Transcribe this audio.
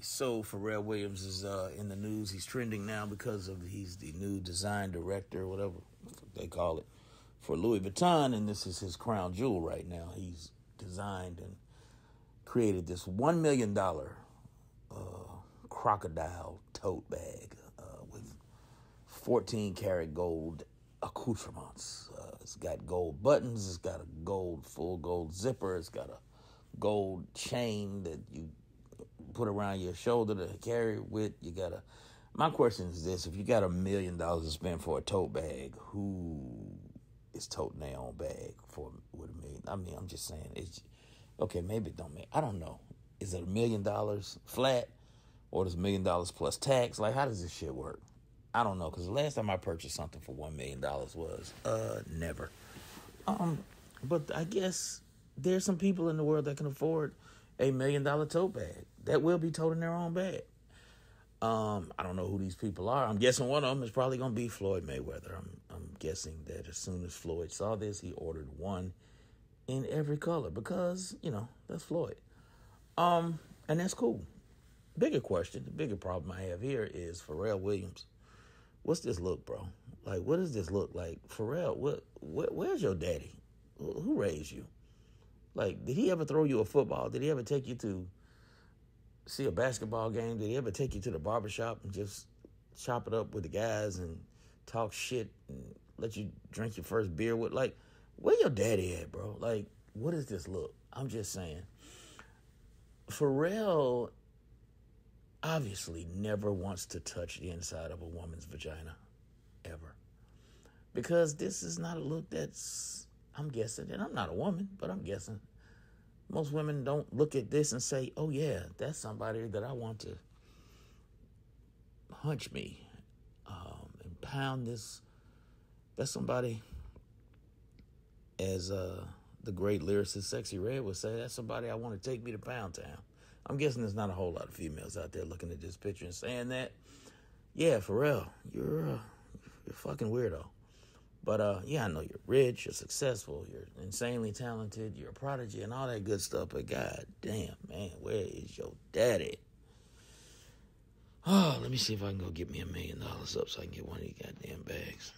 so Pharrell Williams is uh, in the news. He's trending now because of he's the new design director, whatever they call it, for Louis Vuitton, and this is his crown jewel right now. He's designed and created this one million dollar uh, crocodile tote bag uh, with 14 karat gold accoutrements. Uh, it's got gold buttons. It's got a gold full gold zipper. It's got a gold chain that you put around your shoulder to carry with. You got a. My question is this: If you got a million dollars to spend for a tote bag, who is toting their own bag for with a million? I mean, I'm just saying. It's okay. Maybe it don't make. I don't know. Is it a million dollars flat, or does a million dollars plus tax? Like, how does this shit work? I don't know. Because the last time I purchased something for one million dollars was uh never. Um, but I guess there's some people in the world that can afford a million dollar tote bag that will be told in their own bed. Um, I don't know who these people are. I'm guessing one of them is probably going to be Floyd Mayweather. I'm I'm guessing that as soon as Floyd saw this, he ordered one in every color because you know that's Floyd. Um, and that's cool. Bigger question, the bigger problem I have here is Pharrell Williams. What's this look, bro? Like, what does this look like? Pharrell, what, what where's your daddy? Who raised you? Like, did he ever throw you a football? Did he ever take you to see a basketball game? Did he ever take you to the barbershop and just chop it up with the guys and talk shit and let you drink your first beer with? Like, where your daddy at, bro? Like, what does this look? I'm just saying. Pharrell obviously never wants to touch the inside of a woman's vagina, ever. Because this is not a look that's, I'm guessing, and I'm not a woman, but I'm guessing. Most women don't look at this and say, oh, yeah, that's somebody that I want to hunch me um, and pound this. That's somebody, as uh, the great lyricist Sexyy Red would say, that's somebody I want to take me to Pound Town. I'm guessing there's not a whole lot of females out there looking at this picture and saying that. Yeah, Pharrell, you're uh, you're a fucking weirdo. But uh, yeah, I know you're rich, you're successful, you're insanely talented, you're a prodigy, and all that good stuff. But god damn, man, where is your daddy? Oh, let me see if I can go get me a million dollars up so I can get one of these goddamn bags.